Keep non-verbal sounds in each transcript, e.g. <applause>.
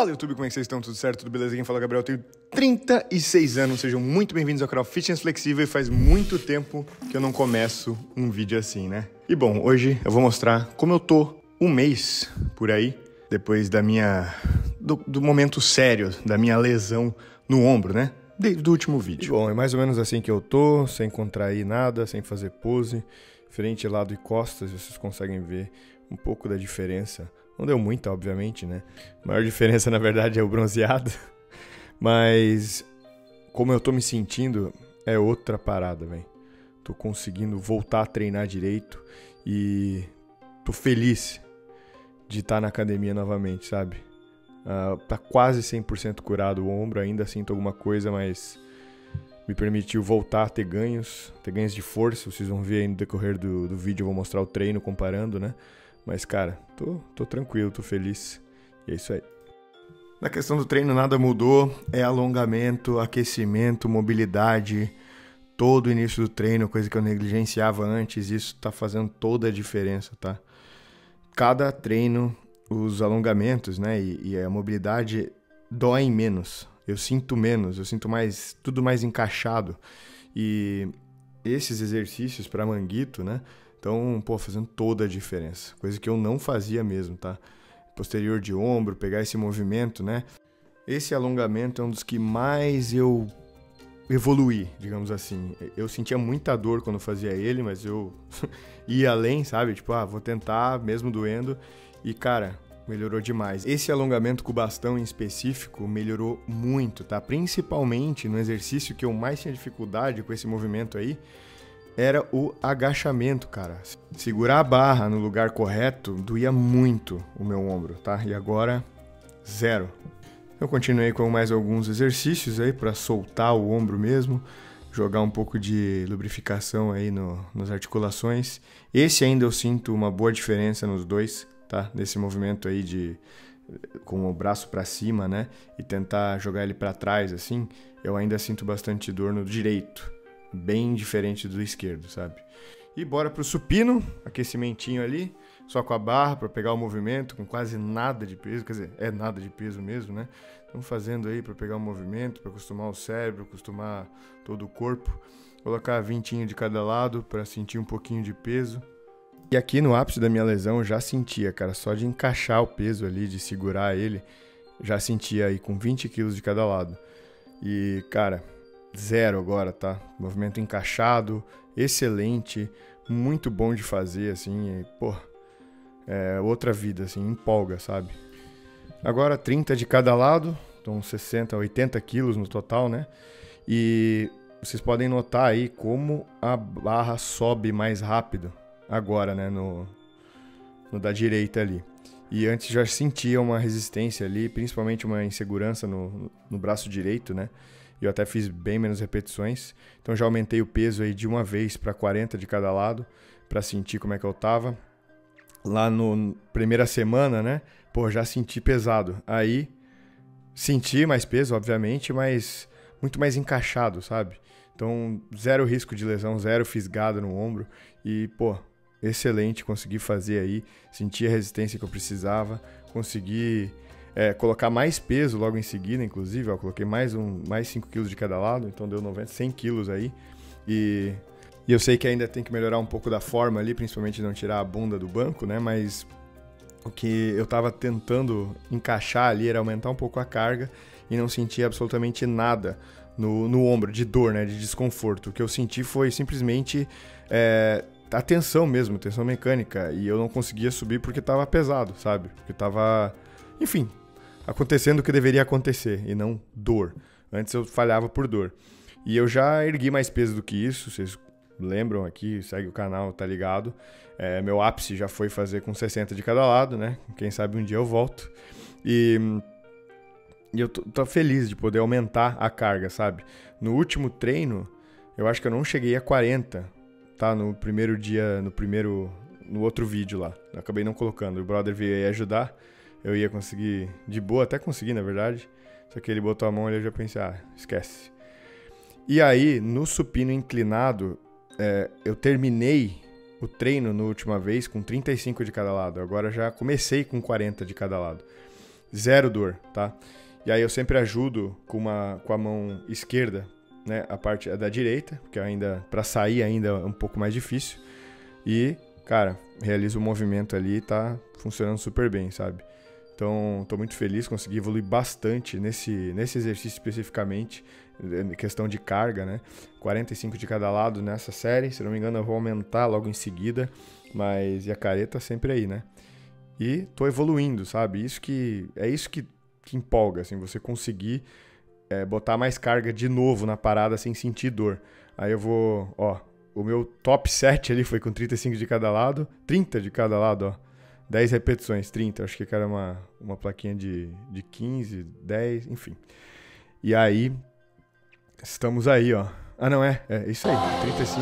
Fala YouTube, como é que vocês estão? Tudo certo? Tudo beleza? Quem fala é Gabriel, eu tenho 36 anos, sejam muito bem-vindos ao canal Fitness Flexível e faz muito tempo que eu não começo um vídeo assim, né? E bom, hoje eu vou mostrar como eu tô um mês por aí, depois da minha... do, do momento sério, da minha lesão no ombro, né? Desde o último vídeo. E bom, é mais ou menos assim que eu tô, sem contrair nada, sem fazer pose, frente, lado e costas, vocês conseguem ver um pouco da diferença não deu muita, obviamente, né? A maior diferença, na verdade, é o bronzeado. <laughs> Mas como eu tô me sentindo, é outra parada, velho. Tô conseguindo voltar a treinar direito e tô feliz de estar tá na academia novamente, sabe? Uh, tá quase 100% curado o ombro, ainda sinto alguma coisa, mas me permitiu voltar a ter ganhos, ter ganhos de força. Vocês vão ver aí no decorrer do, do vídeo, eu vou mostrar o treino comparando, né? Mas, cara, tô, tô tranquilo, tô feliz. E é isso aí. Na questão do treino, nada mudou. É alongamento, aquecimento, mobilidade. Todo o início do treino, coisa que eu negligenciava antes, isso tá fazendo toda a diferença, tá? Cada treino, os alongamentos, né, e, e a mobilidade doem menos. Eu sinto menos, eu sinto mais tudo mais encaixado. E esses exercícios para manguito, né, então, pô, fazendo toda a diferença. Coisa que eu não fazia mesmo, tá? Posterior de ombro, pegar esse movimento, né? Esse alongamento é um dos que mais eu evoluí, digamos assim. Eu sentia muita dor quando fazia ele, mas eu <laughs> ia além, sabe? Tipo, ah, vou tentar mesmo doendo. E, cara, melhorou demais. Esse alongamento com o bastão em específico melhorou muito, tá? Principalmente no exercício que eu mais tinha dificuldade com esse movimento aí, era o agachamento, cara. Segurar a barra no lugar correto doía muito o meu ombro, tá? E agora, zero. Eu continuei com mais alguns exercícios aí para soltar o ombro mesmo, jogar um pouco de lubrificação aí no, nas articulações. Esse ainda eu sinto uma boa diferença nos dois, tá? Nesse movimento aí de com o braço para cima, né? E tentar jogar ele para trás assim, eu ainda sinto bastante dor no direito bem diferente do esquerdo, sabe? E bora pro supino, aquecimentinho ali, só com a barra para pegar o movimento, com quase nada de peso, quer dizer, é nada de peso mesmo, né? Estamos fazendo aí para pegar o movimento, para acostumar o cérebro, acostumar todo o corpo. Colocar 20 de cada lado para sentir um pouquinho de peso. E aqui no ápice da minha lesão eu já sentia, cara, só de encaixar o peso ali, de segurar ele, já sentia aí com 20 quilos de cada lado. E, cara, zero agora, tá? Movimento encaixado, excelente, muito bom de fazer, assim, e, pô, é outra vida, assim, empolga, sabe? Agora 30 de cada lado, então 60, 80 quilos no total, né? E vocês podem notar aí como a barra sobe mais rápido agora, né? No, no da direita ali. E antes já sentia uma resistência ali, principalmente uma insegurança no, no braço direito, né? Eu até fiz bem menos repetições. Então já aumentei o peso aí de uma vez para 40 de cada lado para sentir como é que eu tava. Lá no primeira semana, né? Pô, já senti pesado. Aí senti mais peso, obviamente, mas muito mais encaixado, sabe? Então, zero risco de lesão, zero fisgado no ombro e, pô, excelente, consegui fazer aí, senti a resistência que eu precisava, consegui é, colocar mais peso logo em seguida, inclusive, ó, coloquei mais um, mais 5 kg de cada lado, então deu 90, 100 kg aí. E, e eu sei que ainda tem que melhorar um pouco da forma ali, principalmente não tirar a bunda do banco, né? Mas o que eu estava tentando encaixar ali era aumentar um pouco a carga e não sentir absolutamente nada no, no ombro, de dor, né? De desconforto. O que eu senti foi simplesmente é, a tensão mesmo, tensão mecânica. E eu não conseguia subir porque estava pesado, sabe? Porque estava enfim, acontecendo o que deveria acontecer e não dor. Antes eu falhava por dor. E eu já ergui mais peso do que isso, vocês lembram aqui, segue o canal, tá ligado? É, meu ápice já foi fazer com 60 de cada lado, né? Quem sabe um dia eu volto. E, e eu tô, tô feliz de poder aumentar a carga, sabe? No último treino, eu acho que eu não cheguei a 40, tá? No primeiro dia, no primeiro. No outro vídeo lá. Eu acabei não colocando. O brother veio aí ajudar eu ia conseguir de boa, até consegui na verdade. Só que ele botou a mão e eu já pensei, ah, esquece. E aí, no supino inclinado, é, eu terminei o treino na última vez com 35 de cada lado. Agora já comecei com 40 de cada lado. zero dor, tá? E aí eu sempre ajudo com, uma, com a mão esquerda, né? A parte da direita, porque ainda para sair ainda é um pouco mais difícil. E, cara, realizo o movimento ali tá funcionando super bem, sabe? Então, estou muito feliz, consegui evoluir bastante nesse, nesse exercício especificamente, questão de carga, né? 45 de cada lado nessa série, se não me engano eu vou aumentar logo em seguida, mas e a careta sempre aí, né? E tô evoluindo, sabe? Isso que é isso que, que empolga, assim, você conseguir é, botar mais carga de novo na parada sem sentir dor. Aí eu vou, ó, o meu top 7 ali foi com 35 de cada lado, 30 de cada lado, ó. 10 repetições, 30, acho que era uma, uma plaquinha de, de 15, 10, enfim. E aí, estamos aí, ó. Ah, não, é, é isso aí, 35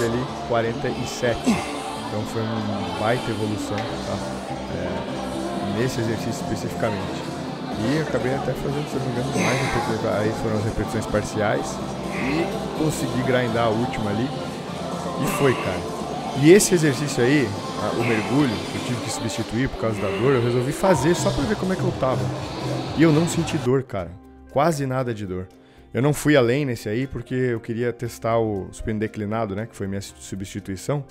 e ali 47. Então foi uma baita evolução, tá? é, nesse exercício especificamente. E acabei até fazendo, se não me engano, mais repetições. Aí foram as repetições parciais. E consegui grindar a última ali. E foi, cara. E esse exercício aí, o mergulho, que eu tive que substituir por causa da dor, eu resolvi fazer só pra ver como é que eu tava. E eu não senti dor, cara. Quase nada de dor. Eu não fui além nesse aí porque eu queria testar o supino declinado, né? Que foi minha substituição.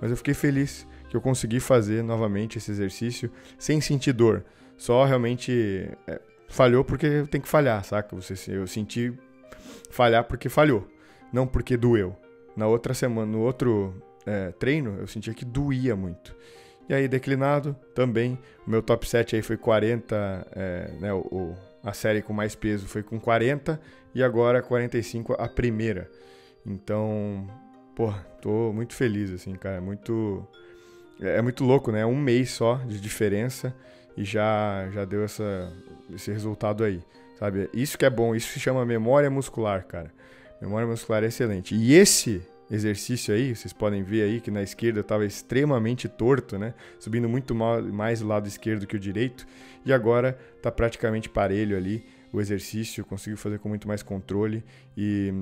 Mas eu fiquei feliz que eu consegui fazer novamente esse exercício sem sentir dor. Só realmente é, falhou porque tem que falhar, saca? Você, eu senti falhar porque falhou, não porque doeu. Na outra semana, no outro é, treino, eu sentia que doía muito. E aí, declinado também. O meu top 7 aí foi 40, é, né, o, a série com mais peso foi com 40 e agora 45 a primeira. Então, pô, tô muito feliz, assim, cara. Muito é, é muito louco, né? Um mês só de diferença e já, já deu essa, esse resultado aí, sabe? Isso que é bom, isso se chama memória muscular, cara. Memória muscular é excelente. E esse exercício aí, vocês podem ver aí que na esquerda estava extremamente torto, né? Subindo muito mais o lado esquerdo que o direito. E agora está praticamente parelho ali o exercício, consigo fazer com muito mais controle. E,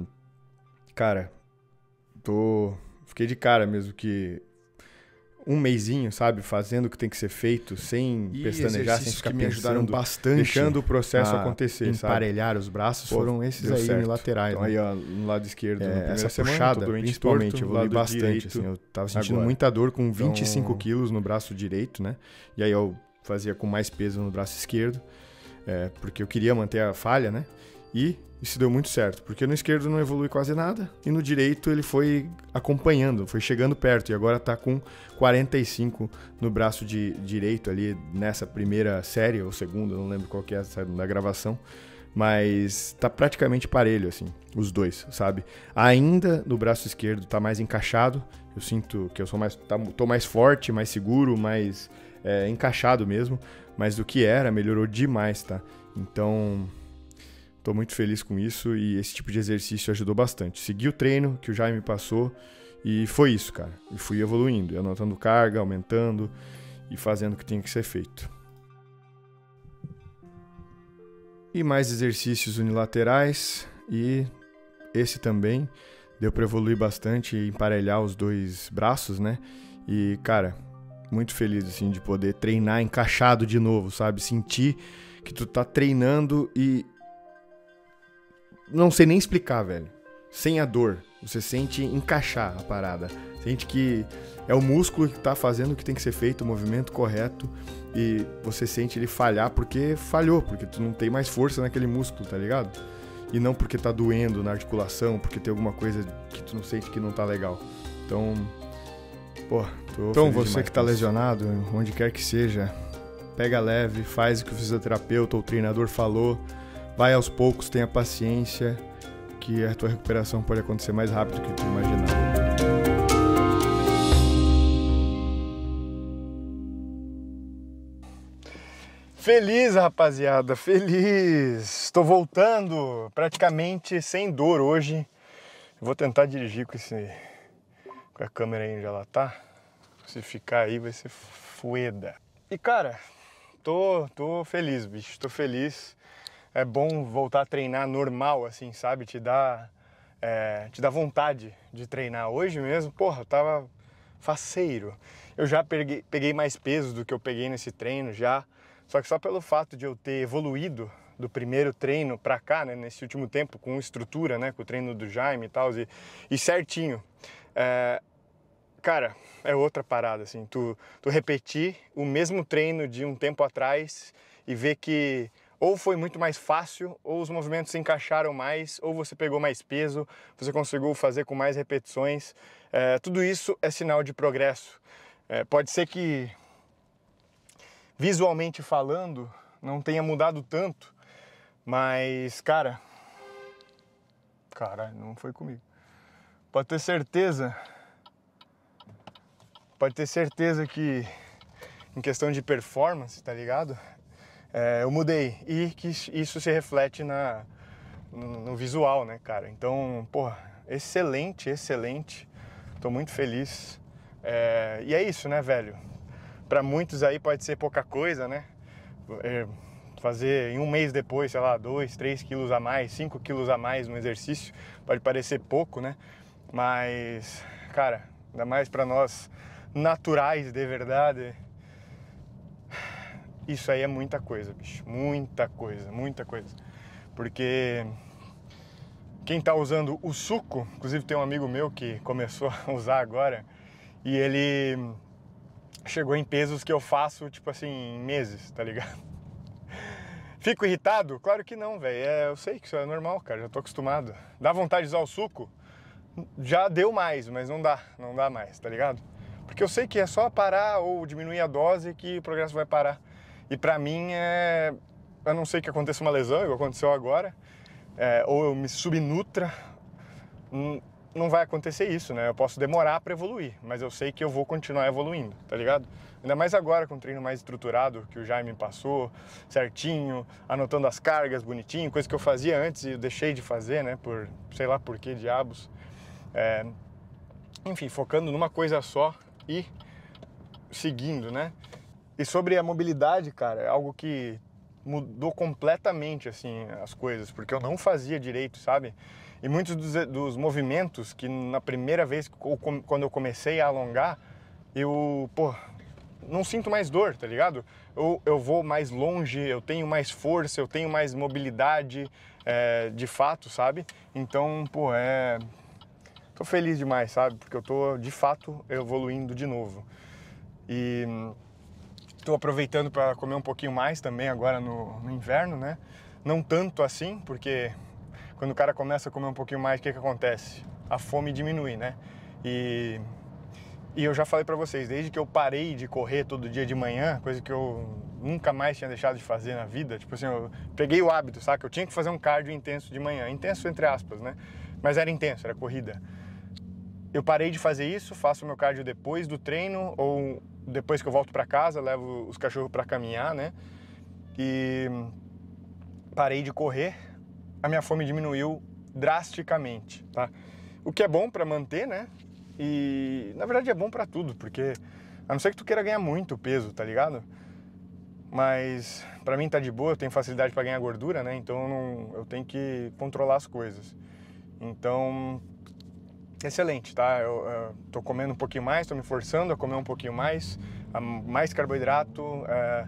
cara, tô. Fiquei de cara mesmo que um mêsinho, sabe, fazendo o que tem que ser feito, sem e pestanejar, sem ficar que me ajudaram bastante, deixando o processo acontecer, emparelhar sabe? os braços, Pô, foram esses aí certo. laterais. Então né? aí, ó, no lado esquerdo, é, essa semana, puxada, principalmente, evolui bastante, assim, eu tava sentindo agora. muita dor com 25 então... quilos no braço direito, né? E aí eu fazia com mais peso no braço esquerdo, é, porque eu queria manter a falha, né? E isso deu muito certo, porque no esquerdo não evolui quase nada e no direito ele foi acompanhando, foi chegando perto e agora está com 45 no braço de direito ali nessa primeira série ou segunda, não lembro qual que é essa da gravação, mas tá praticamente parelho assim, os dois, sabe? Ainda no braço esquerdo tá mais encaixado, eu sinto que eu sou mais tá, tô mais forte, mais seguro, mais é, encaixado mesmo, mas do que era melhorou demais, tá? Então Estou muito feliz com isso e esse tipo de exercício ajudou bastante. Segui o treino que o Jaime passou e foi isso, cara. E fui evoluindo, anotando carga, aumentando e fazendo o que tinha que ser feito. E mais exercícios unilaterais e esse também deu para evoluir bastante e emparelhar os dois braços, né? E cara, muito feliz assim de poder treinar encaixado de novo, sabe? Sentir que tu tá treinando e não sei nem explicar, velho. Sem a dor. Você sente encaixar a parada. Sente que é o músculo que tá fazendo o que tem que ser feito, o movimento correto. E você sente ele falhar porque falhou, porque tu não tem mais força naquele músculo, tá ligado? E não porque tá doendo na articulação, porque tem alguma coisa que tu não sente que não tá legal. Então, pô, tô Então você que tá lesionado, onde quer que seja, pega leve, faz o que o fisioterapeuta ou o treinador falou Vai aos poucos, tenha paciência, que a tua recuperação pode acontecer mais rápido do que tu imaginava. Feliz, rapaziada, feliz. Estou voltando praticamente sem dor hoje. Vou tentar dirigir com esse com a câmera aí já lá tá. Se ficar aí vai ser fueda. E cara, tô tô feliz, bicho, tô feliz é bom voltar a treinar normal, assim, sabe? Te dá, é, te dá vontade de treinar. Hoje mesmo, porra, eu tava faceiro. Eu já peguei, peguei mais peso do que eu peguei nesse treino já, Só que só pelo fato de eu ter evoluído do primeiro treino para cá, né, nesse último tempo, com estrutura, né, com o treino do Jaime e tal, e, e certinho, é, cara, é outra parada, assim, tu, tu repetir o mesmo treino de um tempo atrás e ver que ou foi muito mais fácil, ou os movimentos se encaixaram mais, ou você pegou mais peso, você conseguiu fazer com mais repetições. É, tudo isso é sinal de progresso. É, pode ser que, visualmente falando, não tenha mudado tanto, mas, cara. Caralho, não foi comigo. Pode ter certeza. Pode ter certeza que, em questão de performance, tá ligado? É, eu mudei e que isso se reflete na, no, no, visual, né, cara? Então, porra, excelente, excelente. Tô muito feliz. É, e é isso, né, velho? Para muitos aí pode ser pouca coisa, né? É, fazer em um mês depois, sei lá, 2, 3 quilos a mais, 5 quilos a mais no exercício, pode parecer pouco, né? Mas, cara, ainda mais para nós naturais de verdade, isso aí é muita coisa, bicho. Muita coisa, muita coisa. Porque quem tá usando o suco, inclusive tem um amigo meu que começou <laughs> a usar agora, e ele chegou em pesos que eu faço, tipo assim, em meses, tá ligado? <laughs> Fico irritado? Claro que não, velho. É, eu sei que isso é normal, cara. Já tô acostumado. Dá vontade de usar o suco? Já deu mais, mas não dá. Não dá mais, tá ligado? Porque eu sei que é só parar ou diminuir a dose que o progresso vai parar. E para mim é. A não ser que aconteça uma lesão, igual aconteceu agora, é, ou eu me subnutra, não vai acontecer isso, né? Eu posso demorar para evoluir, mas eu sei que eu vou continuar evoluindo, tá ligado? Ainda mais agora com um treino mais estruturado que o Jaime passou, certinho, anotando as cargas bonitinho, coisa que eu fazia antes e eu deixei de fazer, né? Por sei lá por que diabos. É, enfim, focando numa coisa só e seguindo, né? E sobre a mobilidade, cara, é algo que mudou completamente assim as coisas, porque eu não fazia direito, sabe? E muitos dos, dos movimentos que na primeira vez quando eu comecei a alongar, eu, pô, não sinto mais dor, tá ligado? Eu, eu vou mais longe, eu tenho mais força, eu tenho mais mobilidade, é, de fato, sabe? Então, pô, é. Tô feliz demais, sabe? Porque eu tô de fato evoluindo de novo. E Estou aproveitando para comer um pouquinho mais também agora no, no, inverno, né? Não tanto assim, porque quando o cara começa a comer um pouquinho mais, o que, que acontece? A fome diminui, né? E, e eu já falei para vocês, desde que eu parei de correr todo dia de manhã, coisa que eu nunca mais tinha deixado de fazer na vida, tipo assim, eu peguei o hábito, sabe? Eu tinha que fazer um cardio intenso de manhã, intenso entre aspas, né? Mas era intenso, era corrida. Eu parei de fazer isso, faço meu cardio depois do treino ou depois que eu volto para casa, levo os cachorros para caminhar, né? E parei de correr, a minha fome diminuiu drasticamente, tá? O que é bom para manter, né? E na verdade é bom para tudo, porque a não ser que tu queira ganhar muito peso, tá ligado? Mas para mim tá de boa, eu tenho facilidade para ganhar gordura, né? Então eu, não, eu tenho que controlar as coisas. Então excelente, tá? Eu, tô comendo um pouquinho mais, tô me forçando a comer um pouquinho mais, mais carboidrato, é,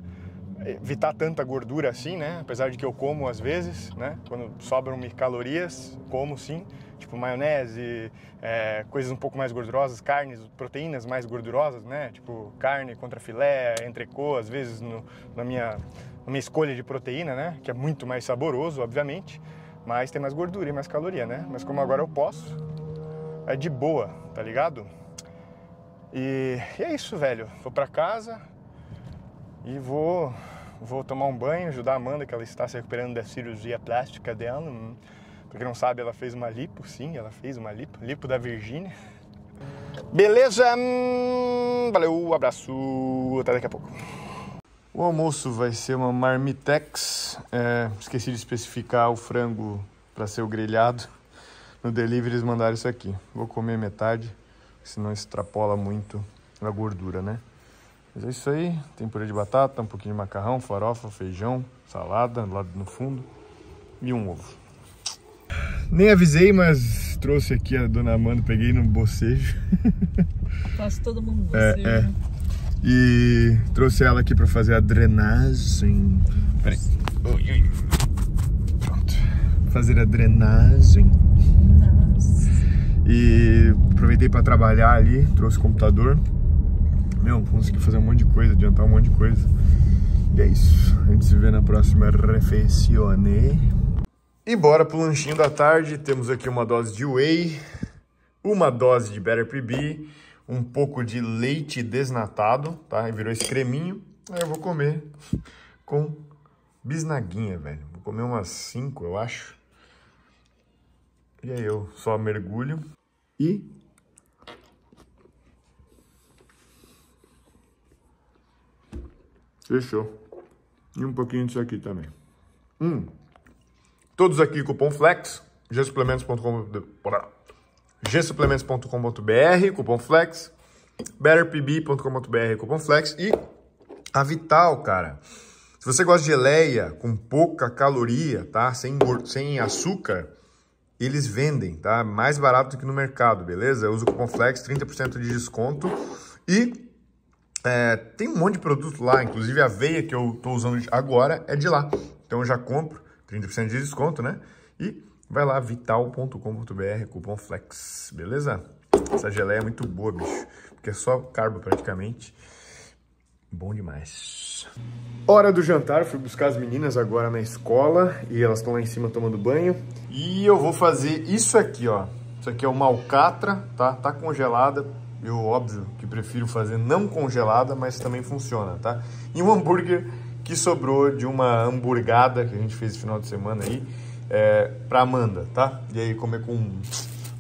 evitar tanta gordura assim, né? Apesar de que eu como às vezes, né? Quando sobram-me calorias, como sim, tipo maionese, é, coisas um pouco mais gordurosas, carnes, proteínas mais gordurosas, né? Tipo carne contra filé, entrecô, às vezes no, na, minha, na minha escolha de proteína, né? Que é muito mais saboroso, obviamente, mas tem mais gordura e mais caloria, né? Mas como agora eu posso, é de boa, tá ligado? E, e é isso, velho. Vou para casa e vou vou tomar um banho, ajudar a Amanda que ela está se recuperando da cirurgia plástica dela. Pra quem não sabe, ela fez uma lipo, sim, ela fez uma lipo, lipo da Virgínia. Beleza? Hum, valeu, abraço, até daqui a pouco. O almoço vai ser uma marmitex. É, esqueci de especificar o frango para ser o grelhado. No delivery eles mandaram isso aqui. Vou comer metade, senão extrapola muito a gordura, né? Mas é isso aí. Tem purê de batata, um pouquinho de macarrão, farofa, feijão, salada lá no fundo e um ovo. Nem avisei, mas trouxe aqui a dona Amanda, peguei no bocejo. <laughs> Quase todo mundo bocejo. É, é. E trouxe ela aqui para fazer a drenagem. Peraí. Pronto. Fazer a drenagem. E aproveitei para trabalhar ali, trouxe o computador. Meu, consegui fazer um monte de coisa, adiantar um monte de coisa. E é isso. A gente se vê na próxima refeizione. E bora pro lanchinho da tarde. Temos aqui uma dose de whey, uma dose de Better PB, um pouco de leite desnatado, tá? E virou esse creminho. Aí eu vou comer com bisnaguinha, velho. Vou comer umas 5, eu acho. E aí eu só mergulho e Fechou. E um pouquinho disso aqui também. Hum. Todos aqui cupom FLEX, gsuplementos.com.br, gsuplementos.com.br, cupom FLEX, betterpb.com.br, cupom FLEX e a Vital, cara. Se você gosta de geleia com pouca caloria, tá? Sem, sem açúcar, eles vendem, tá? Mais barato do que no mercado, beleza? Eu uso o cupom FLEX, 30% de desconto e é, tem um monte de produto lá, inclusive a veia que eu estou usando agora é de lá. Então eu já compro, 30% de desconto, né? E vai lá, vital.com.br, cupom FLEX, beleza? Essa geleia é muito boa, bicho, porque é só carbo praticamente. Bom demais. Hora do jantar, fui buscar as meninas agora na escola e elas estão lá em cima tomando banho. E eu vou fazer isso aqui, ó. Isso aqui é uma alcatra, tá? Tá congelada, eu, óbvio, que prefiro fazer não congelada, mas também funciona, tá? E um hambúrguer que sobrou de uma hamburgada que a gente fez no final de semana aí, é, pra Amanda, tá? E aí comer com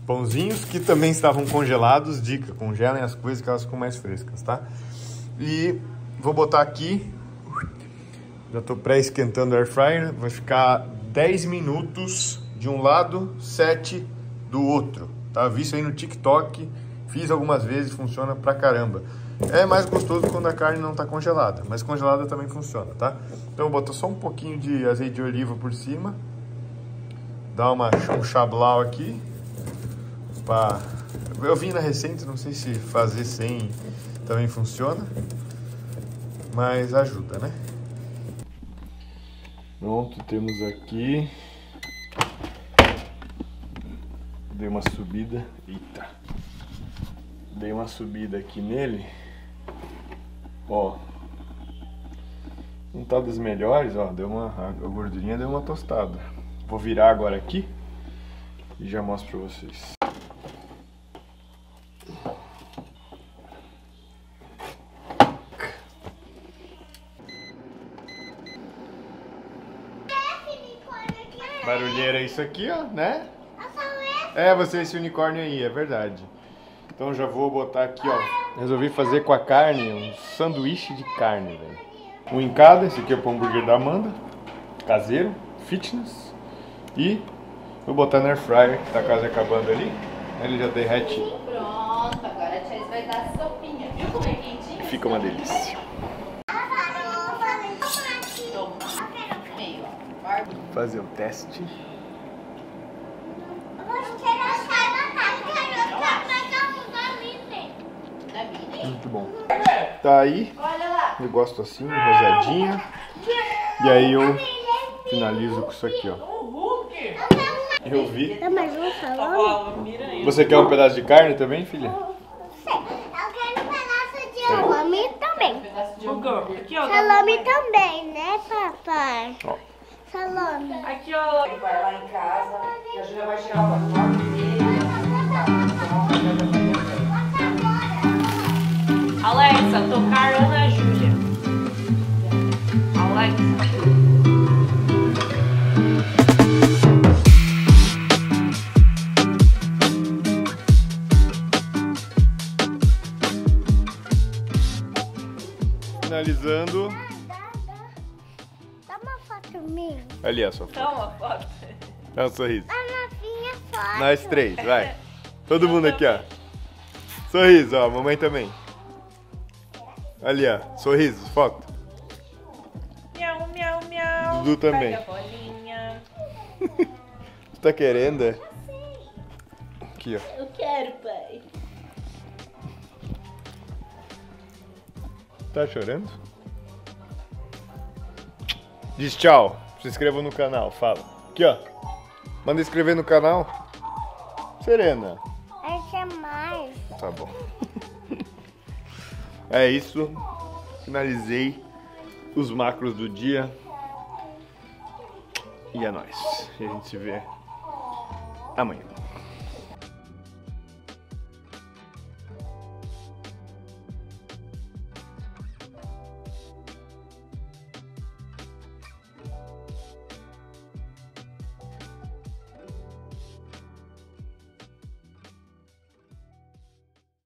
pãozinhos que também estavam congelados. Dica, congelem as coisas que elas ficam mais frescas, tá? E vou botar aqui, já tô pré-esquentando o air fryer, vai ficar 10 minutos de um lado, 7 do outro, tá? Vi isso aí no TikTok, Fiz algumas vezes, funciona pra caramba. É mais gostoso quando a carne não tá congelada, mas congelada também funciona, tá? Então eu boto só um pouquinho de azeite de oliva por cima. Dá uma, um chablau aqui. Pra... Eu vim na recente, não sei se fazer sem também funciona. Mas ajuda, né? Pronto, temos aqui. Dei uma subida. Eita dei uma subida aqui nele. Ó. Não tá dos melhores, ó. Deu uma, a gordurinha deu uma tostada. Vou virar agora aqui e já mostro pra vocês. É isso aqui, ó, né? É, você esse unicórnio aí, é verdade. Então já vou botar aqui, ó. Resolvi fazer com a carne um sanduíche de carne, velho. Um em cada, esse aqui é o hambúrguer da Amanda, caseiro, fitness. E vou botar no air fryer, que tá quase acabando ali. Ele já derrete. Pronto, agora a Tia vai dar sopinha. Viu como é quentinho? Fica uma delícia. Fazer o teste. Muito bom. Tá aí. Eu gosto assim, rosadinha. E aí eu finalizo com isso aqui, ó. Eu vi. Você quer um pedaço de carne também, filha? Eu quero um pedaço de salame também. Salame também, né, papai? Ó. Salame. Aqui, ó. Vai lá em casa e a Júlia vai tirar uma foto Alexa, tocar Ana Júlia. Alexa. Finalizando. Dá uma foto minha. Ali a sua foto. Dá uma foto. Dá um sorriso. Dá uma minha foto. Nós três, vai. <laughs> Todo mundo aqui, ó. Sorriso, ó. Mamãe também. Ali, ó. Sorriso, foto. Miau, miau, miau. Dudu também. Pega a bolinha. <laughs> Tu tá querendo? é? Aqui, ó. Eu quero, pai. Tá chorando? Diz tchau. Se inscreva no canal, fala. Aqui, ó. Manda inscrever no canal. Serena. É mais. Tá bom. É isso. Finalizei os macros do dia. E é nóis. E a gente se vê amanhã.